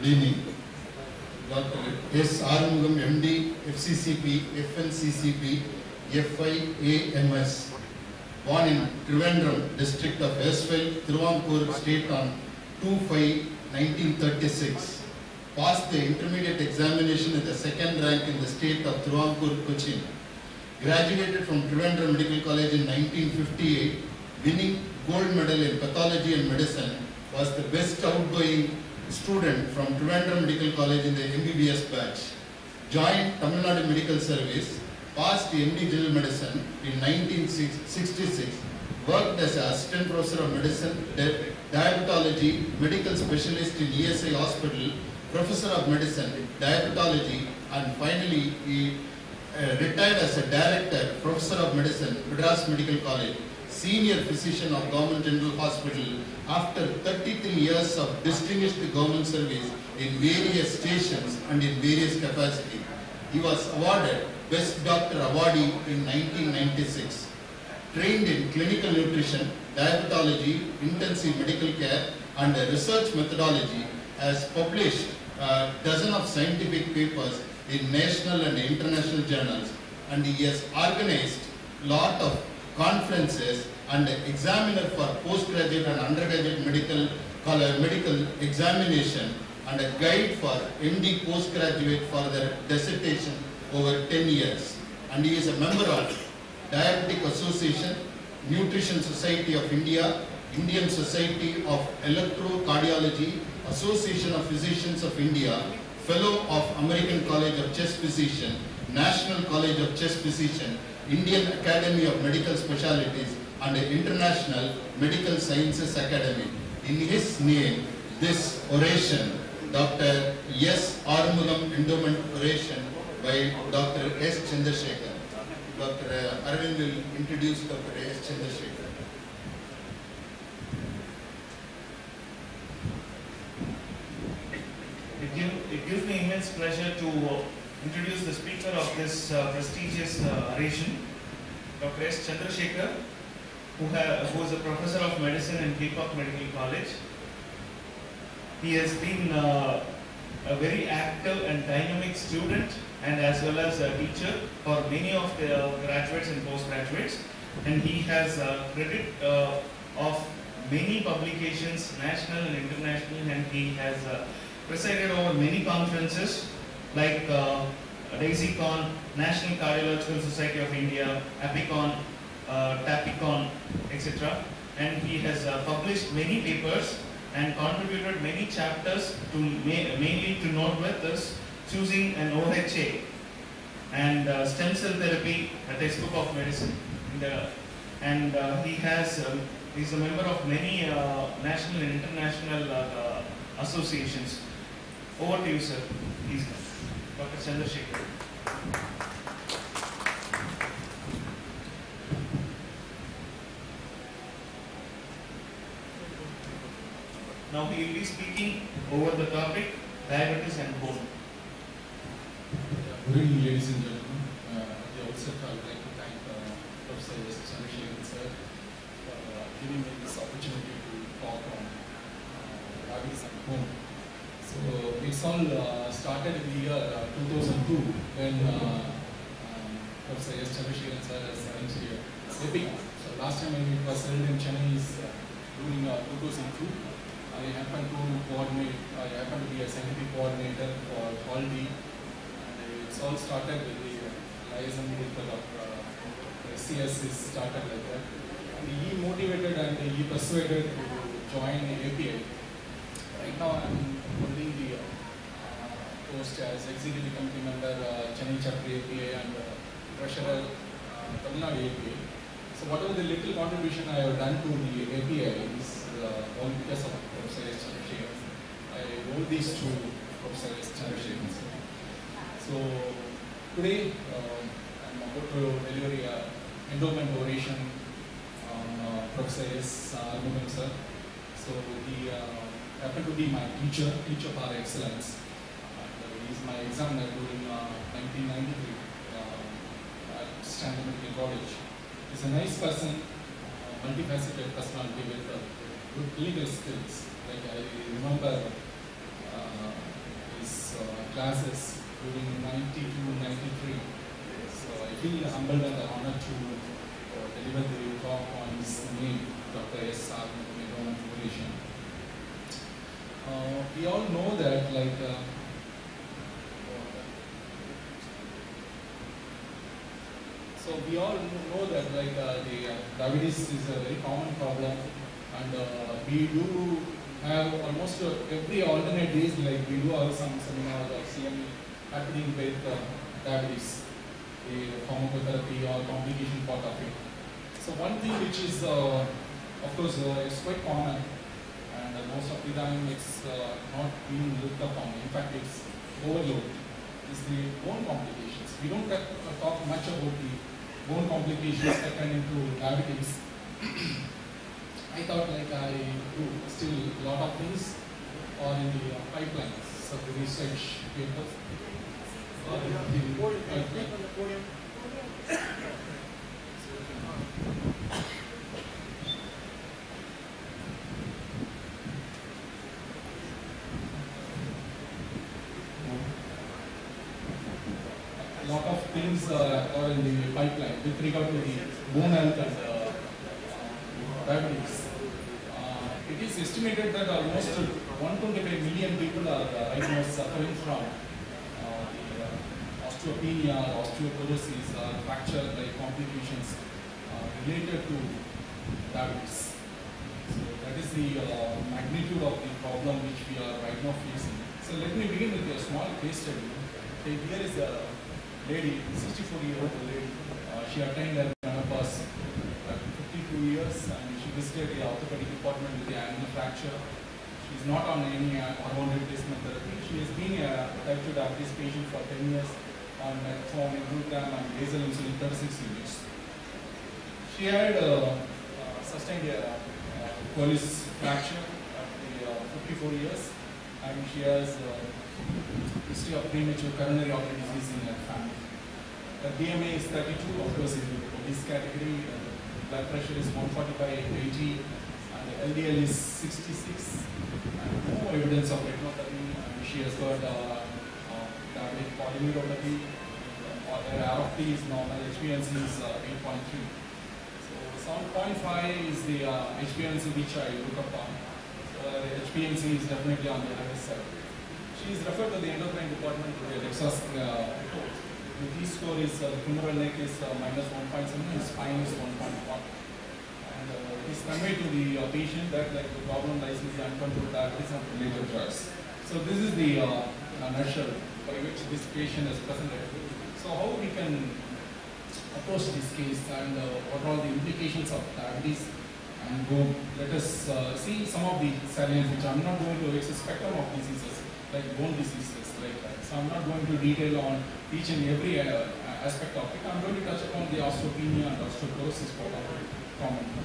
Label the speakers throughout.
Speaker 1: Evening. Dr. S. Arumugam, MD, FCCP, FNCCP, FIAMS. Born in Trivandrum, district of Eswell, Thiruvankur state on 2-5-1936. Passed the intermediate examination with the second rank in the state of Thiruvankur, Cochin. Graduated from Trivandrum Medical College in 1958, winning gold medal in pathology and medicine, was the best outgoing student from Trivandrum Medical College in the MBBS batch. Joined Tamil Nadu Medical Service, passed MD General Medicine in 1966, worked as an assistant professor of medicine, di- diabetology, medical specialist in ESI Hospital, professor of medicine, diabetology, and finally he uh, retired as a director, professor of medicine, Madras Medical College, senior physician of Government General Hospital after 33 years of distinguished government service in various stations and in various capacities. He was awarded Best Doctor Awardee in 1996. Trained in clinical nutrition, diabetology, intensive medical care, and research methodology, has published a dozen of scientific papers in national and international journals, and he has organized lot of conferences and examiner for postgraduate and undergraduate medical medical examination and a guide for MD postgraduate for their dissertation over 10 years. And he is a member of Diabetic Association, Nutrition Society of India, Indian Society of Electrocardiology, Association of Physicians of India, Fellow of American College of Chest Physician, National College of Chest Physician, Indian Academy of Medical Specialties, and the International Medical Sciences Academy. In his name, this oration, Dr. S. Arumugam Endowment Oration by Dr. S. Chandrasekar. Dr. Arvind will introduce Dr. S. Chandrasekar.
Speaker 2: It gives me immense pleasure to uh, introduce the speaker of this uh, prestigious uh, oration, Dr. S. Chandrasekar, who, who is a professor of medicine in Peacock Medical College. He has been uh, a very active and dynamic student and as well as a teacher for many of the graduates and postgraduates. And he has uh, credit uh, of many publications, national and international, and he has uh, presided over many conferences like uh, DaisyCon, National Cardiological Society of India, Apicon, uh, Tapicon, etc. And he has uh, published many papers and contributed many chapters to ma- mainly to with choosing an OHA and uh, stem cell therapy, textbook of medicine. In the, and uh, he has um, he's a member of many uh, national and international uh, uh, associations. Over to you, sir. Please, Dr. Now he will be speaking over the topic diabetes and bone.
Speaker 3: Good evening, ladies and gentlemen. Uh, At the outset, I would like to thank uh, Professor S. Chandrasekharan sir for uh, giving me this opportunity to talk on uh, diabetes and home. So it's all uh, started in the year uh, 2002 when uh, Professor S. Chandrasekharan sir has arranged a webinar. So last time when it was held in Chennai is uh, during uh, 2002. I happened to coordinate, I happened to be a scientific coordinator for Haldi and it's all started with the uh, liaison with the. Uh, SCS is started like that. And he motivated and he persuaded to join the API. Right now I'm holding uh, post as executive committee member uh, Chennai chapter API and uh, treasurer uh, Tamil Nadu API. So whatever the little contribution I have done to the API is uh, all because of Professor S. I owe these to Professor S. Chandrasekharan. So today um, I'm about to deliver a endowment oration on uh, Professor S. Sir. So he uh, happened to be my teacher, teacher par excellence. My examiner during uh, 1993 uh, at Stanley Medical College. He's a nice person, uh, multifaceted personality with uh, good clinical skills. Like I remember uh, his uh, classes during 92 93. So I feel humbled and honored to uh, deliver the talk on his name, Dr. S. R. Menon Foundation. We all know that, like, uh, so we all know that, like, uh, the uh, diabetes is a very common problem, and uh, we do have almost uh, every alternate days, like, we do have some seminars or CME happening with diabetes, the pharmacotherapy or complication part of it. So one thing which is, of course, is quite common, and most of the time it's uh, not being looked upon. In fact, it's overlooked. Is the bone complications. We don't talk much about the bone complications that can into diabetes. I thought like I do still a lot of things are in the uh, pipelines of the research papers. Or in the pipeline. A lot of things uh, are in the pipeline with regard to the bone health and uh, uh, diabetes. Uh, it is estimated that almost 125 million people are uh, right now suffering from the uh, osteopenia, osteoporosis, uh, fracture like complications related to diabetes. So that is the magnitude of the problem which we are right now facing. So let me begin with a small case study. Okay, here is a lady, 64 year old lady. Uh, she attained her menopause at 52 years and she visited the orthopedic department with the annual fracture. She is not on any uh, hormone replacement therapy. She has been a type 2 diabetes patient for 10 years on metformin, glucagon and basal insulin 36 units. She had uh, uh, sustained a uh, fracture at the uh, 54 years and she has uh, history of premature coronary artery disease in her family. Her BMI is 32, of course in this category, uh, blood pressure is 140 by 80 and the LDL is 66 and no evidence of retinopathy and she has got uh, uh, diabetic polyneuropathy, uh, her RFT is normal, HbA1c is uh, 8.3. So 7.5 is the uh, HbA1c which I look upon. So uh, the HbA1c is definitely on the higher side. She is referred to the endocrine department to the DEXA uh. The T score is uh, femoral neck is uh, minus 1.7 and spine is 1.1. And uh, it is conveyed to the uh, patient that like the problem lies with the uncontrolled diabetes and related drugs. So this is the uh, nutshell by which this patient is presented. So how we can approach this case and uh, what are the implications of diabetes and go let us uh, see some of the salient which I'm not going to it's a spectrum of diseases like bone diseases like that. So I'm not going to detail on each and every uh, aspect of it. I'm going to touch upon the osteopenia and osteoporosis part of it commonly.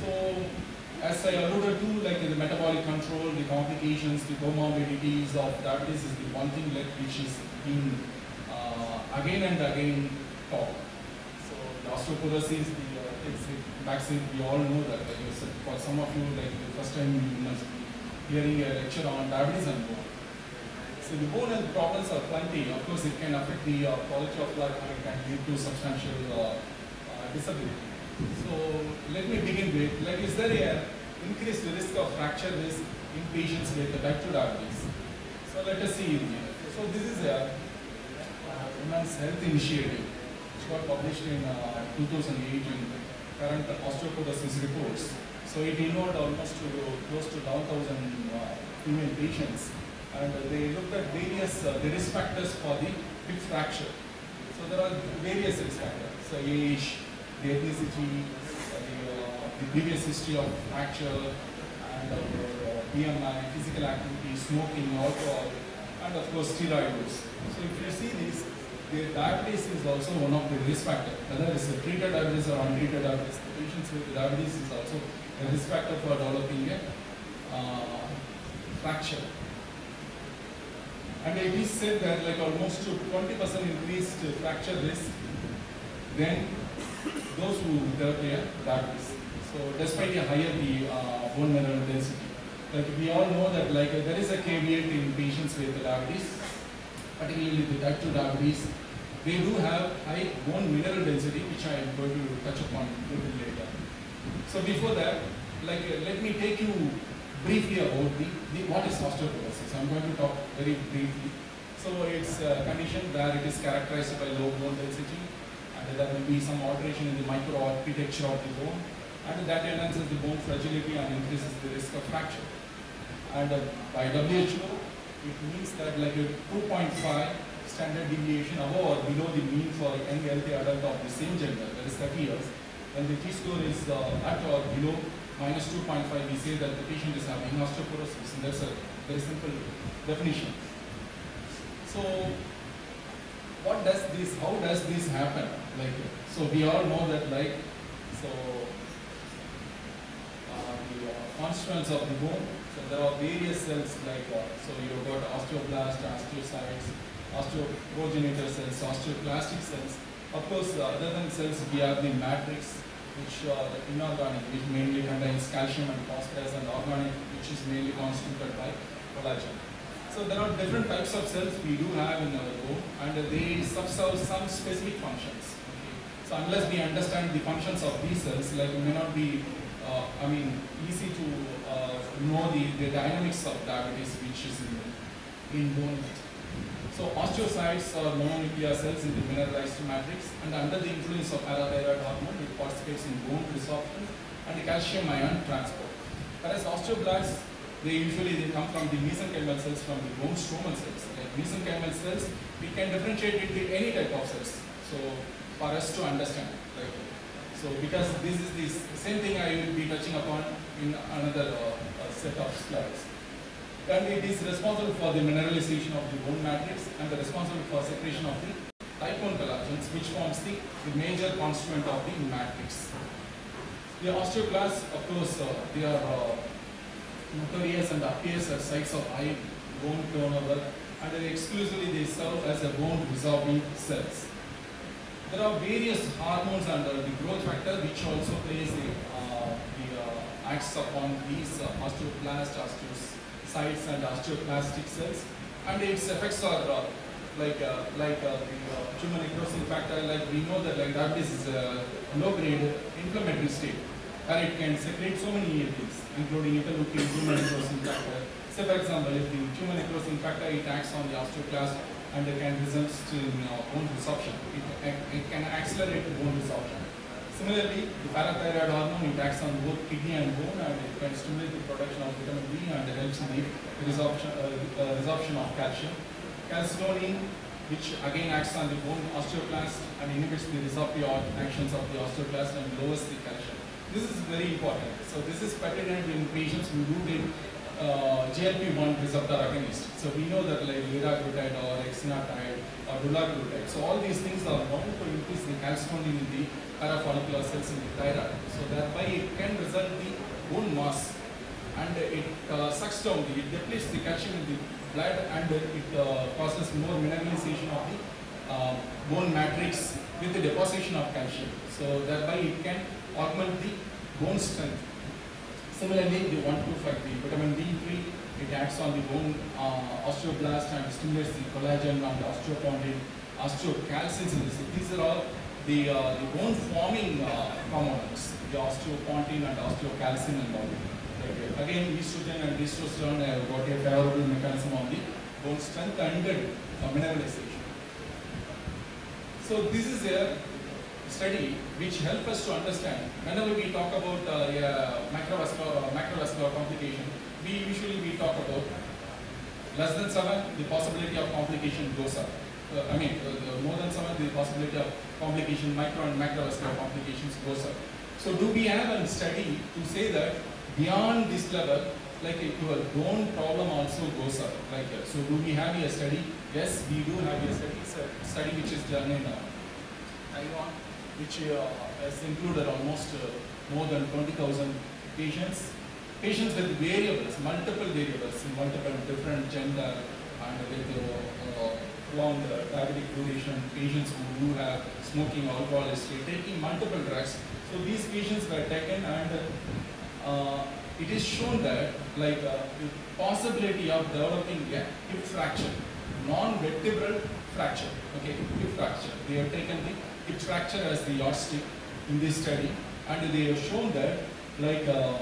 Speaker 3: So as I alluded to, like the metabolic control, the complications, the comorbidities of diabetes is the one thing like which is being uh, again and again taught. So the osteoporosis, the uh, vaccine, we all know that. Like for some of you, like the first time you must hearing a lecture on diabetes and bone. So the bone health problems are plenty. Of course, it can affect the uh, quality of life and it can lead to substantial uh, uh, disability. So let me begin with, like, is there a increased risk of fracture risk in patients with type 2 diabetes? So let us see. So this is a uh, women's health initiative which got published in uh, 2008 in current osteoporosis reports. So it involved almost to, close to 1,000 uh, female patients and they looked at various uh, the risk factors for the hip fracture. So there are various risk factors. So age, the ethnicity, the, uh, the previous history of fracture, and uh, BMI, physical activity, smoking, alcohol, and of course steroid use. So if you see this, the diabetes is also one of the risk factors. Whether it's a treated diabetes or untreated diabetes, the patients with diabetes is also risk factor for developing a uh, fracture. And it is said that like almost 20% increased fracture risk than those who develop a diabetes. So despite a higher the uh, bone mineral density. like we all know that like uh, there is a caveat in patients with diabetes, particularly the type 2 diabetes. They do have high bone mineral density, which I am going to touch upon a little later. So before that, like uh, let me take you briefly about the, the what is osteoporosis. I'm going to talk very briefly. So it's a condition where it is characterized by low bone density, and there will be some alteration in the microarchitecture of the bone, and that enhances the bone fragility and increases the risk of fracture. And uh, by WHO, it means that like a 2.5 standard deviation above or below the mean for young healthy adult of the same gender, that is 30 years, when the T-score is uh, at or below minus 2.5, we say that the patient is having osteoporosis, and that's a very simple definition. So, what does this, how does this happen? Like, so we all know that like, so, uh, the uh, constituents of the bone, so there are various cells like, uh, so you've got osteoblast, osteocytes, osteoprogenitor cells, osteoclastic cells. Of course, uh, other than cells, we have the matrix, which are inorganic, which mainly contains calcium and phosphorus, and organic, which is mainly constituted by collagen. So there are different types of cells we do have in our bone, and they serve some specific functions. So unless we understand the functions of these cells, like it may not be, uh, I mean, easy to uh, know the, the dynamics of diabetes, which is in, in bone. So osteocytes are mononuclear cells in the mineralized matrix, and under the influence of parathyroid hormone, it participates in bone resorption and calcium ion transport. Whereas osteoblasts, they usually they come from the mesenchymal cells from the bone stromal cells. Like mesenchymal cells, we can differentiate into any type of cells. So for us to understand, like, so because this is the same thing I will be touching upon in another uh, set of slides and it is responsible for the mineralization of the bone matrix and the responsible for secretion of the type 1 collagens which forms the, the major constituent of the matrix. The osteoclasts, of course, uh, they are uh, notorious and appears as sites of high bone turnover and they exclusively they serve as a bone resorbing cells. There are various hormones under the growth factor which also plays the, uh, the uh, acts upon these uh, osteoblast, and osteoclastic cells. And its effects are uh, like uh, like uh, the uh, tumor necrosis factor like we know that like diabetes is a low grade inflammatory state. Where it can secrete so many things including interleukin tumor necrosis factor. Say for example if the tumor necrosis factor it acts on the osteoclast and it can result in uh, bone resorption. It, it can accelerate bone resorption Similarly, the parathyroid hormone it acts on both kidney and bone and it can stimulate the production of vitamin D and helps in the resorption, uh, uh, resorption of calcium. Calcitonin, which again acts on the bone osteoclast and inhibits the resorptive actions of the osteoclast and lowers the calcium. This is very important. So this is pertinent in patients who do get uh, GLP-1 receptor agonist. So we know that like liraglutide or exenatide or dulaglutide. So all these things are known to increase the calcitonin in the parafollicular cells in the thyroid. So thereby it can result the bone mass and it uh, sucks down, the, it depletes the calcium in the blood and it uh, causes more mineralization of the uh, bone matrix with the deposition of calcium. So thereby it can augment the bone strength. Similarly, the 125, the vitamin D3, it acts on the bone uh, osteoblast and stimulates the collagen and osteochondrin, osteocalcin synthesis. These are all the, uh, the bone forming uh, components, the osteopontin and osteocalcin and all. Like, again, estrogen and testosterone have got a favorable mechanism on the bone strength and uh, mineralization. So this is a study which helps us to understand whenever we talk about uh, yeah, macrovascular, macrovascular complication, we usually we talk about less than 7, the possibility of complication goes up. Uh, I mean, uh, more than 7, the possibility of complication, micro and macrovascular complications goes up. So do we have a study to say that beyond this level, like your bone problem also goes up? Like uh, so, do we have a study? Yes, we do have a study. It's a study which is done in uh, Taiwan, which uh, has included almost more than 20,000 patients. Patients with variables, multiple variables, multiple different gender, and with uh, prolonged uh, diabetic duration, patients who do have smoking, alcohol history, taking multiple drugs. So these patients were taken and uh, it is shown that like uh, the possibility of developing a hip fracture, non-vertebral fracture, okay, hip fracture. They have taken the hip fracture as the yardstick in this study and they have shown that like uh,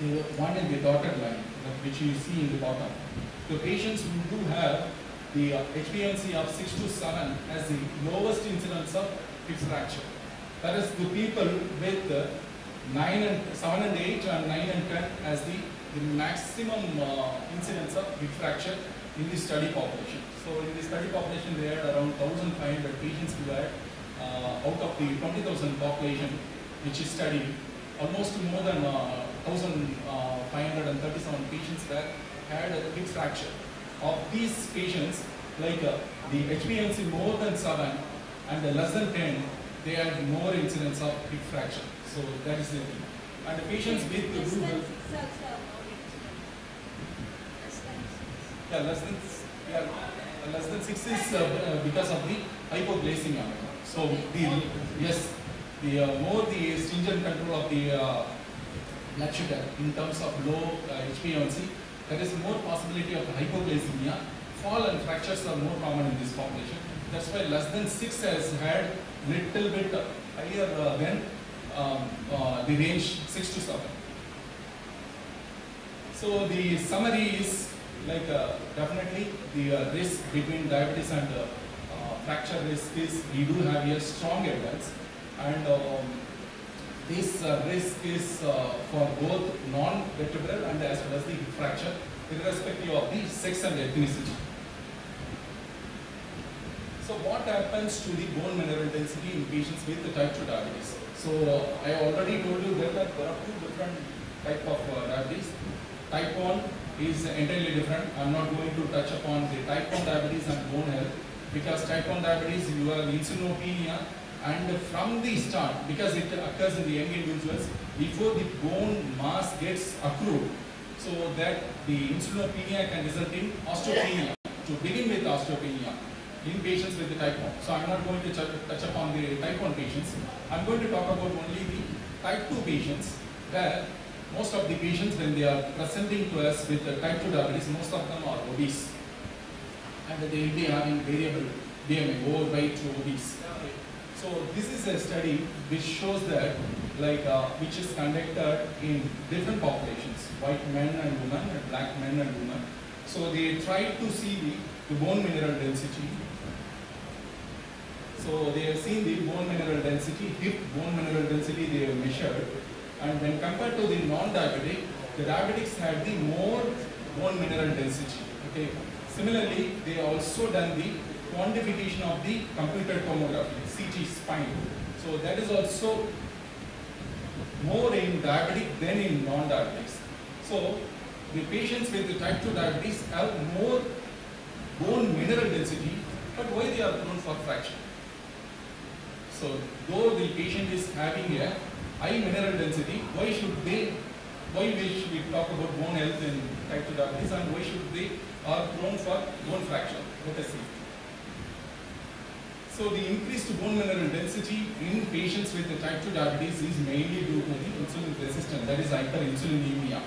Speaker 3: the one in the dotted line, like which you see in the bottom, the patients who do have the uh, HbA1c of 6 to 7 as the lowest incidence of hip fracture. That is the people with uh, 9 and 7 and 8 and 9 and 10 as the, the maximum uh, incidence of hip fracture in the study population. So in the study population they had around 1500 patients who had uh, out of the 20,000 population which is studied, almost more than uh, 1,537 patients that had a hip fracture. Of these patients, like uh, the HbA1c more than 7 and uh, less than 10, they had more incidence of hip fracture. So that is the thing. And the patients with the who have- yeah, less than yeah, less than six is uh, uh, because of the hypoglycemia. So the yes, the uh, more the stringent control of the uh, blood sugar in terms of low uh, HbA1c, there is more possibility of hypoglycemia. Fall and fractures are more common in this population. That's why less than six has had little bit higher uh, than um, uh, the range six to seven. So the summary is like uh, definitely the uh, risk between diabetes and uh, uh, fracture risk is we do have a strong evidence and um, this uh, risk is uh, for both non-vertebral and as well as the hip fracture irrespective of the sex and ethnicity. So what happens to the bone mineral density in patients with the type 2 diabetes? So I already told you that there are two different type of uh, diabetes. Type 1 is entirely different. I'm not going to touch upon the type 1 diabetes and bone health because type 1 diabetes you have insulinopenia and from the start because it occurs in the young individuals before the bone mass gets accrued so that the insulinopenia can result in osteopenia to begin with osteopenia in patients with the type 1. So I'm not going to touch upon the type 1 patients. I'm going to talk about only the type 2 patients where most of the patients when they are presenting to us with the type 2 diabetes, most of them are obese. And they will be having variable BMI, overweight to obese. So this is a study which shows that like uh, which is conducted in different populations, white men and women and black men and women. So they tried to see the, the bone mineral density. So they have seen the bone mineral density, hip bone mineral density they have measured and when compared to the non-diabetic, the diabetics had the more bone mineral density. Okay. Similarly, they also done the quantification of the computed tomography, CT spine. So that is also more in diabetic than in non-diabetics. So the patients with the type 2 diabetes have more bone mineral density, but why they are prone for fracture? So though the patient is having a high mineral density, why should they, why we should we talk about bone health in type 2 diabetes and why should they are prone for bone fracture? Let us see. So the increased bone mineral density in patients with the type 2 diabetes is mainly due to the insulin resistance, that is hyperinsulinemia.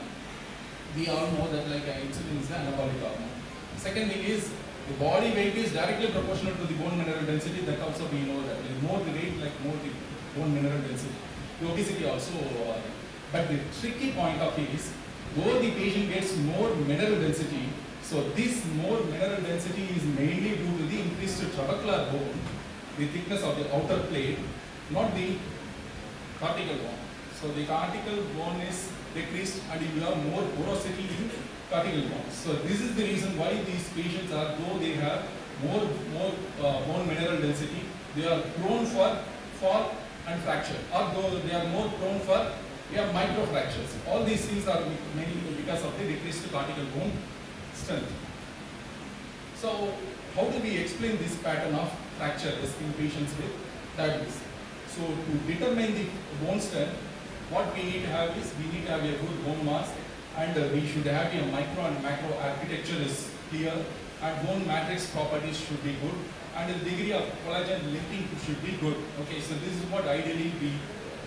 Speaker 3: We all know that like uh, insulin is an anabolic hormone. Second thing is the body weight is directly proportional to the bone mineral density, that also we know that. The more the weight, like more the bone mineral density. The obesity also, uh, but the tricky point of it is, though the patient gets more mineral density, so this more mineral density is mainly due to the increased trabecular bone, the thickness of the outer plate, not the cortical bone. So the cortical bone is decreased and you have more porosity in cortical bone. So this is the reason why these patients are, though they have more, more uh, bone mineral density, they are prone for fall and fracture, or though they are more prone for yeah, microfractures. All these things are mainly because of the decreased cortical bone strength. So how do we explain this pattern of fracture in patients with diabetes? So to determine the bone strength, what we need to have is we need to have a good bone mass and uh, we should have a micro and macro architecture is clear and bone matrix properties should be good and the degree of collagen linking should be good. Okay, so this is what ideally we,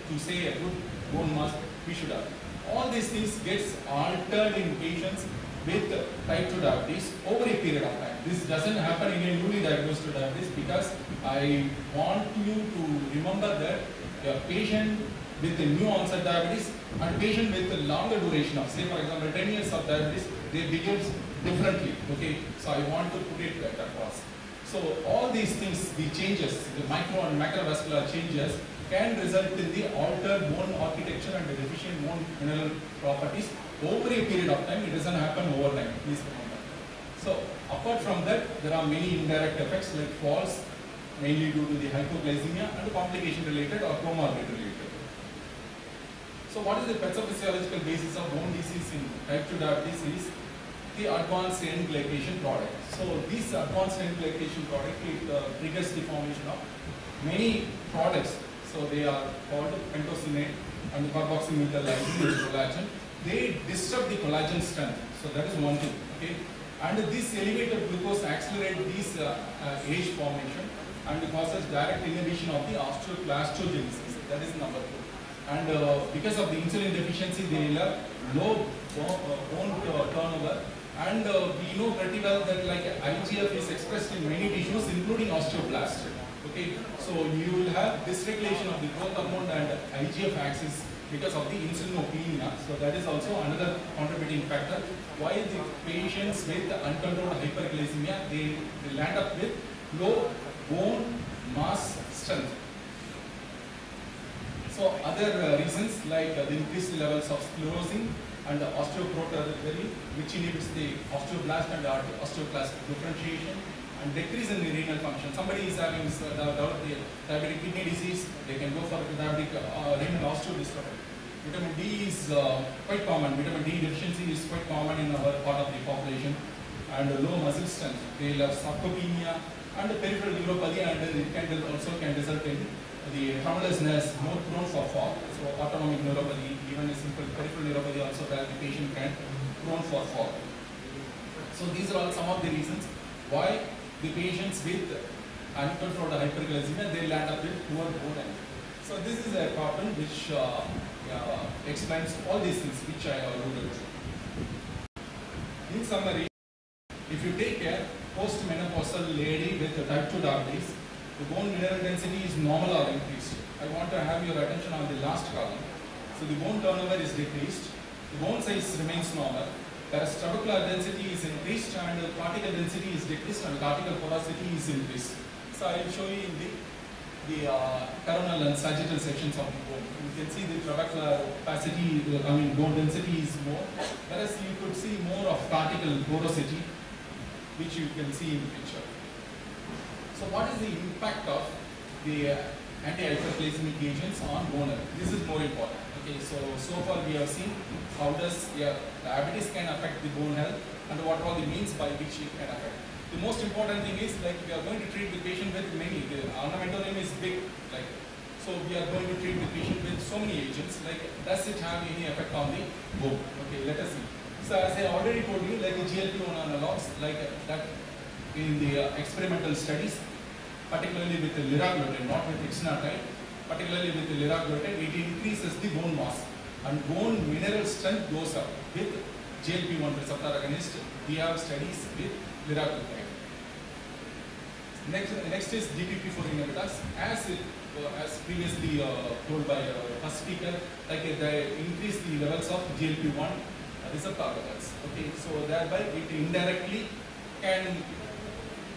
Speaker 3: to say a good bone mass we should have. All these things gets altered in patients with type 2 diabetes over a period of time. This doesn't happen in a newly diagnosed diabetes because I want you to remember that a patient with a new onset diabetes and patient with a longer duration of, say for example, 10 years of diabetes, they behave differently. Okay, so I want to put it that across. So all these things, the changes, the micro and macrovascular changes can result in the altered bone architecture and deficient bone mineral properties over a period of time. It doesn't happen overnight. Please. So apart from that, there are many indirect effects like falls, mainly due to the hypoglycemia and complication related or comorbid related. So what is the pathophysiological basis of bone disease in type 2 diabetes is the advanced end glycation product. So this advanced end glycation product, it uh, triggers the formation of many products. So they are called pentosidine and carboxymethyl collagen. They disrupt the collagen strength. So that is one thing. Okay. And this elevated glucose accelerates this uh, uh, age formation and causes direct inhibition of the osteoclastogenesis. That is number two. And uh, because of the insulin deficiency, they will have low bone, uh, bone uh, turnover. And uh, we know pretty well that like IGF is expressed in many tissues, including osteoblast. Okay, so you will have dysregulation of the growth hormone and IGF axis because of the insulin insulinopenia. So that is also another contributing factor. Why the patients with uncontrolled hyperglycemia, they, they land up with low bone mass strength. So other uh, reasons like uh, the increased levels of sclerostin and the osteoporosis, which inhibits the osteoblast and osteoclast differentiation and decrease in renal function. Somebody is having diabetic kidney disease, they can go for diabetic uh, renal osteodystrophy. Vitamin D is uh, quite common. Vitamin D deficiency is quite common in our part of the population and low muscle strength. They have sarcopenia and peripheral neuropathy and it can also can result in the tremulousness, more prone for fall. So autonomic neuropathy, even a simple peripheral neuropathy also where the patient can prone for fall. So these are all some of the reasons why the patients with uncontrolled hyperglycemia, they land up with poor bone health. So this is a pattern which uh, uh, explains all these things which I alluded to. In summary, if you take a postmenopausal lady with type 2 diabetes, the bone mineral density is normal or increased. I want to have your attention on the last column. So the bone turnover is decreased, the bone size remains normal, whereas trabecular density is increased and the cortical density is decreased and cortical porosity is increased. So I will show you in the the uh, coronal and sagittal sections of the bone. You can see the trabecular opacity, I mean bone density is more, whereas you could see more of cortical porosity, which you can see in the picture. So what is the impact of the uh, anti-hyperglycemic agents on bone? This is more important. Okay, so so far we have seen how does yeah, diabetes can affect the bone health and what are the means by which it can affect. The most important thing is like we are going to treat the patient with many. The armamentarium is big, like so we are going to treat the patient with so many agents. Like does it have any effect on the bone? Okay, let us see. So as I already told you, like the GLP-1 analogs, like that in the uh, experimental studies, particularly with the liraglutide, not with exenatide, particularly with the liraglutide, it increases the bone mass and bone mineral strength goes up. With GLP-1 receptor agonist, we have studies with liraglutide. Next, next is DPP-4 inhibitors. As it, uh, as previously uh, told by uh, first speaker, like uh, they increase the levels of GLP-1 receptor agonists. Okay, so thereby it indirectly can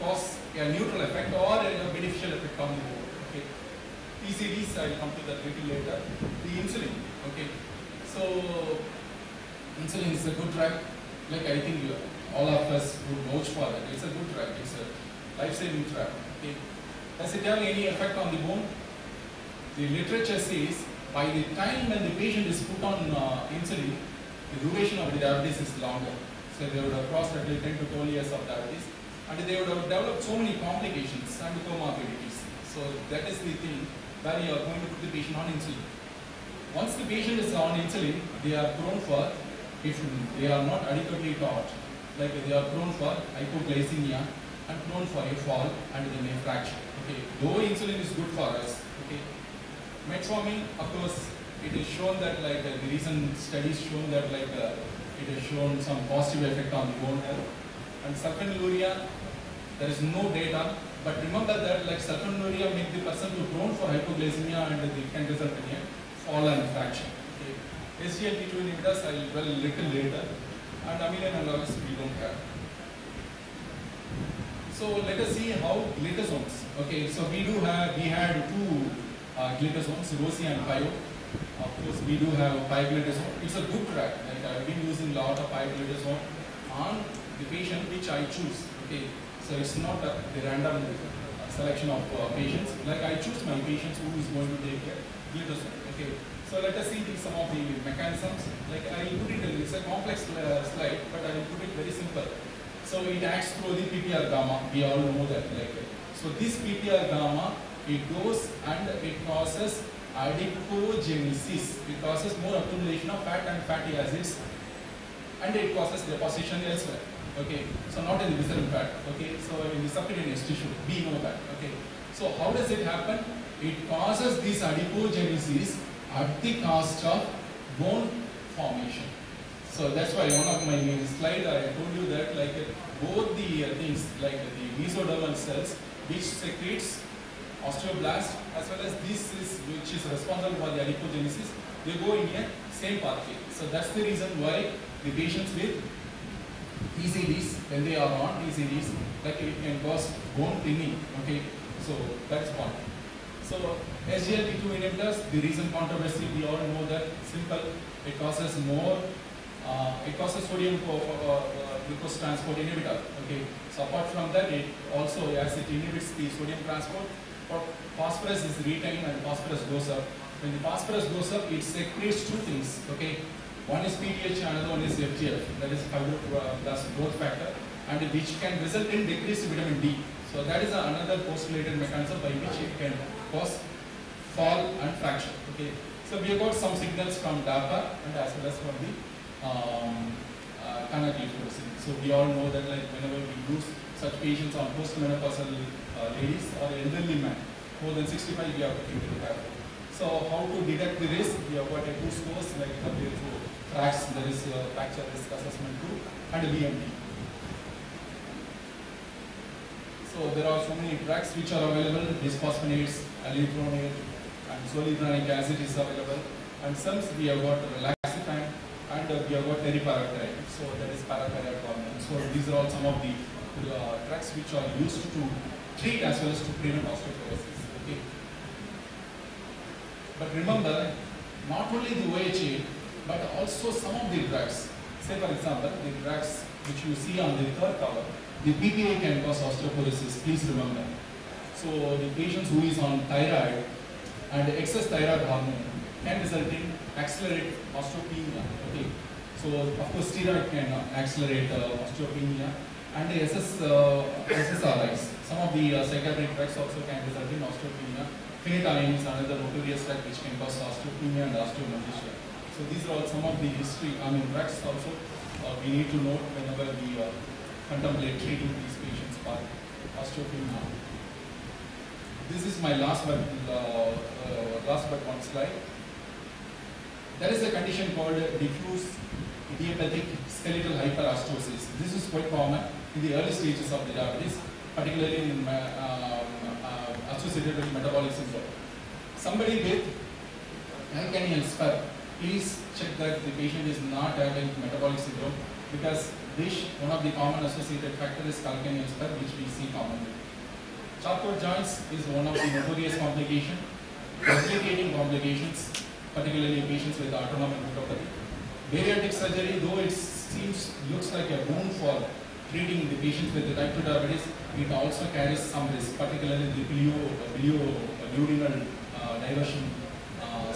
Speaker 3: cause a neutral effect or a beneficial effect on the bone. Okay, PCDs I will come to that little later. The insulin. Okay, so insulin is a good drug. Like I think you, all of us would vouch for that. It's a good drug. It's a life-saving drug. Okay. Does it have any effect on the bone? The literature says by the time when the patient is put on uh, insulin, the duration of the diabetes is longer. So they would have crossed at least 10 to 12 years of diabetes and they would have developed so many complications and comorbidities. So that is the thing where you are going to put the patient on insulin. Once the patient is on insulin, they are prone for, if they are not adequately taught, like they are prone for hypoglycemia and prone for a fall and they may fracture. Okay, though insulin is good for us, okay, metformin of course, it is shown that like uh, the recent studies shown that like uh, it has shown some positive effect on the bone health. And sulfonylurea, there is no data, but remember that like sulfonylurea make the person to prone for hypoglycemia and it can result in a fall and fracture. Okay. SGLT2 inhibitors I will little later, and amylin analogs we don't have. So let us see how glitazones. Okay, so we do have we had two uh, glitazones, Rosi and Pio. Of course, we do have pioglitazone. It's a good drug. Like I've been using a lot of pioglitazone on the patient which I choose. Okay, so it's not a, random uh, selection of uh, patients. Like I choose my patients who is going to take glitazone. Okay, so let us see the, some of the mechanisms. Like I put it, it's a complex uh, slide, but I put it very simple. So it acts through the PPAR gamma. We all know that. Like so, this PPAR gamma it goes and it causes adipogenesis. It causes more accumulation of fat and fatty acids, and it causes deposition elsewhere. Okay, so not in the visceral fat. Okay, so in the subcutaneous tissue, we know that. Okay, so how does it happen? It causes this adipogenesis at the cost of bone formation. So that's why one of my slide I told you that like both the uh, things like the mesodermal cells which secretes osteoblast as well as this is which is responsible for the adipogenesis they go in a same pathway. So that's the reason why the patients with PCDs when they are on like it can cause bone thinning. Okay, so that's one. So SGLT2 inhibitors, the recent controversy we all know that simple it causes more uh, it causes sodium co- uh, uh, glucose transport inhibitor. Okay, so apart from that, it also as it inhibits the sodium transport, but phosphorus is retained and phosphorus goes up. When the phosphorus goes up, it secretes two things. Okay, one is PTH, another one is FGF, that is fibroblast growth factor, and which can result in decreased vitamin D. So that is another postulated mechanism by which it can cause fall and fracture. Okay, so we have got some signals from DAPA and as well as from the um, uh, canagliflozin. So we all know that like whenever we use such patients on postmenopausal uh, ladies or elderly men, more than 65, we have to it. So how to detect the risk? We have got a two scores like WHO FRAX, there is a fracture risk assessment two and a BMD. So there are so many drugs which are available, bisphosphonates, allopurinol, and zoledronic acid is available. And some we have got raloxifene and uh, we have got teriparatide. So that is parathyroid hormone. So these are all some of the uh, drugs which are used to treat as well as to prevent osteoporosis. Okay. But remember, not only the OHA, but also some of the drugs. Say for example, the drugs which you see on the third cover, the PPA can cause osteoporosis, please remember. So the patients who is on thyroid and excess thyroid hormone can result in accelerate osteopenia. Okay. So of course steroid can accelerate uh, osteopenia and the SS, uh, SSRIs. Some of the uh, psychiatric drugs also can result in osteopenia. Phenytoin is another notorious drug which can cause osteopenia and osteomalacia. So these are all some of the history, I mean drugs also uh, we need to note whenever we uh, contemplate treating these patients for osteopenia. This is my last but uh, uh, last but one slide. There is a condition called diffuse idiopathic skeletal hyperostosis. This is quite common in the early stages of the diabetes, particularly in uh, um, uh, associated with metabolic syndrome. Somebody with calcanean spur, please check that the patient is not having metabolic syndrome because this one of the common associated factors is spur, which we see commonly. Charcot joints is one of the notorious complication, complicating complications, particularly in patients with autonomic neuropathy. Bariatric surgery, though it seems looks like a boon for treating the patients with the type 2 diabetes, it also carries some risk, particularly the bilio, bilio urinal uh, diversion uh,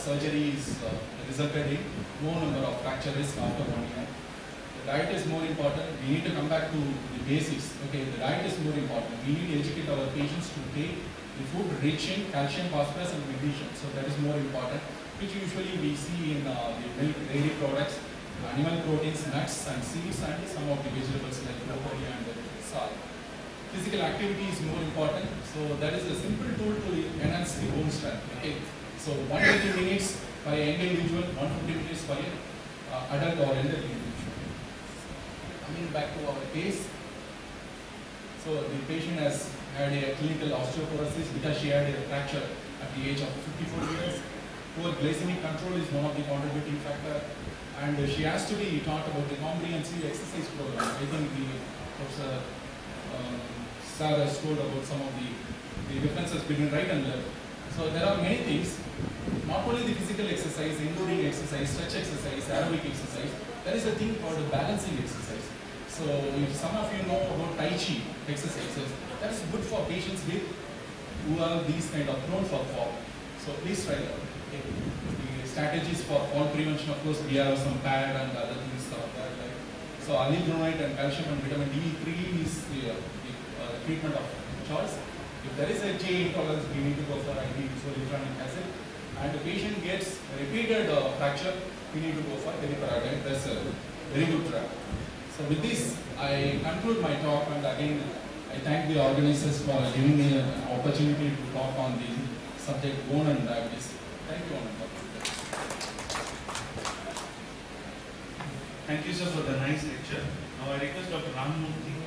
Speaker 3: surgery is uh, resulted in more number of fracture risk after one year. The diet is more important. We need to come back to the basics. Okay, the diet is more important. We need to educate our patients to take the food rich in calcium, phosphorus, and magnesium. So that is more important, which usually we see in uh, the milk, dairy products, animal proteins, nuts, and seeds, and some of the vegetables like broccoli and salt. Physical activity is more important. So that is a simple tool to enhance the bone strength. Okay. So 120 minutes for a young individual, 150 minutes for a uh, adult or elderly individual. Coming back to our case, so the patient has had a clinical osteoporosis because she had a fracture at the age of 54 years. Poor glycemic control is one of the contributing factor, and she has to be taught about the comprehensive exercise program. I think the Professor um, Sir has told about some of the, the differences between right and left. So there are many things, not only the physical exercise, including exercise, stretch exercise, aerobic exercise, there is a thing called the balancing exercise. So if some of you know about Tai Chi exercises, that is good for patients with who are these kind of prone for fall. So please try that. The strategies for fall prevention, of course, we have some pad and other things out there. Like, so alendronate and calcium and vitamin D3 is the, uh, the uh, treatment of choice. If there is a GI intolerance, we need to go for IV zoledronic acid. And the patient gets repeated uh, fracture, we need to go for teriparatide. That's a very good track. So with this, I conclude my talk and again, I thank the organizers for giving me an opportunity to talk on the subject bone and diabetes. Thank you, Ananda.
Speaker 2: Thank you, sir, for the nice lecture. Now I request Dr. Ramamurthy.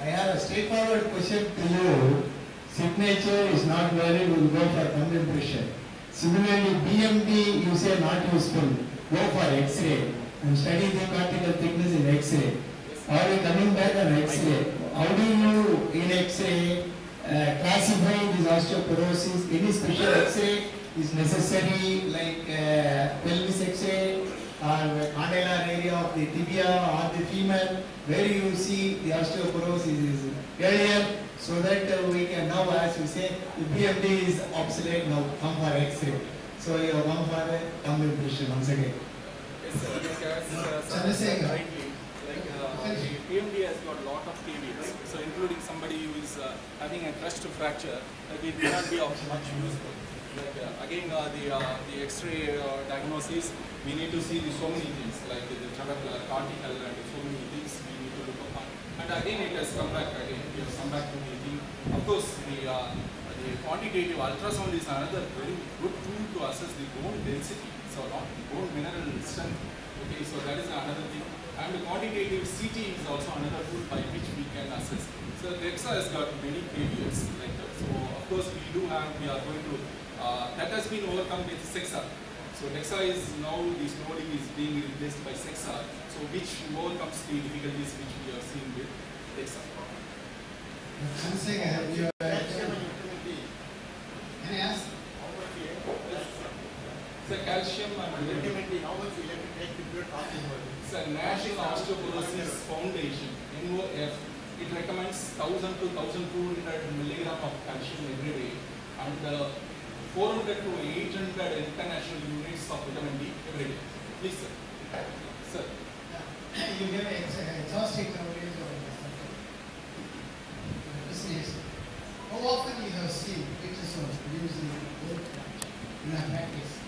Speaker 4: I have a straightforward question to you. Signature is not valid, will go for thumb impression. Similarly, BMD you say not useful, go for X-ray and study the cortical thickness in X-ray. Are you coming back on X-ray? How do you in X-ray uh, classify this osteoporosis? Any special X-ray is necessary like uh, pelvis X-ray or condylar area of the tibia or the femur where you see the osteoporosis is earlier so that uh, we can now as you say the BMD is obsolete now come for X-ray. So you come for a thumb impression once again.
Speaker 3: Yes, sir. Like, as, uh, sir rightly, like, uh, BMD has got a lot of caveats. So, including somebody who is uh, having a crushed fracture, like, it may not be of much use. Like, uh, again, uh, the, uh, the X-ray uh, diagnosis, we need to see the, so many things, like the, the trabecular, cortical, and so many things we need to look upon. And again, it has come back again. It has come back to thing. Of course, the uh, the quantitative ultrasound is another very good tool to assess the bone density. So not the bone mineral strength. Okay, so that is another thing. And the quantitative CT is also another tool by which we can assess. So DEXA has got many caveats like that. So of course we do have, we are going to, uh, that has been overcome with SEXA. So DEXA is now, this slowly is being replaced by SEXA. So which overcomes the difficulties which we are seeing with DEXA.
Speaker 4: Chandrasekar, you can I ask?
Speaker 3: So calcium and vitamin D. It's a National Osteoporosis Foundation, NOF. It recommends 1000 to 1200 milligram of calcium every day and uh, 400 to 800 international units of vitamin D every day. Please, sir. Sir.
Speaker 4: You give an ex- exhaustive coverage of the how often you have seen pictures of using both in practice?